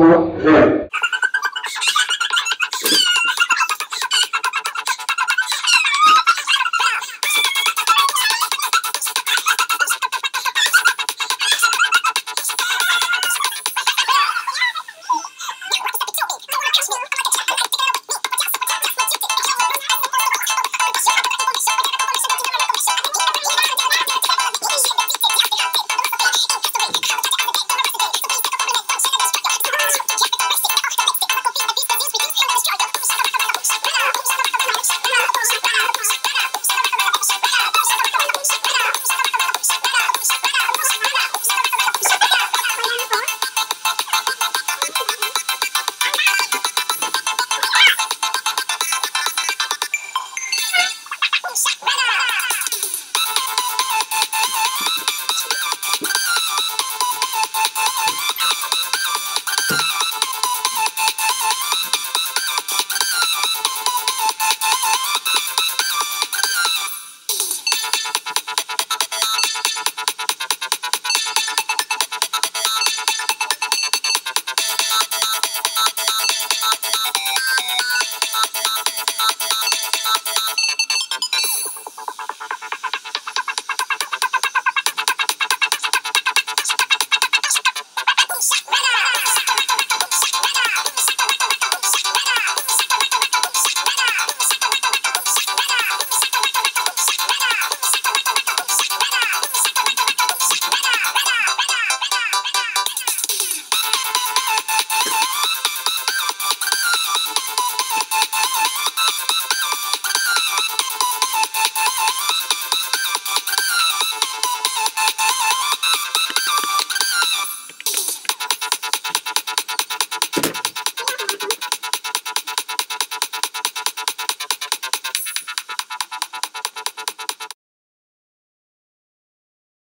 por é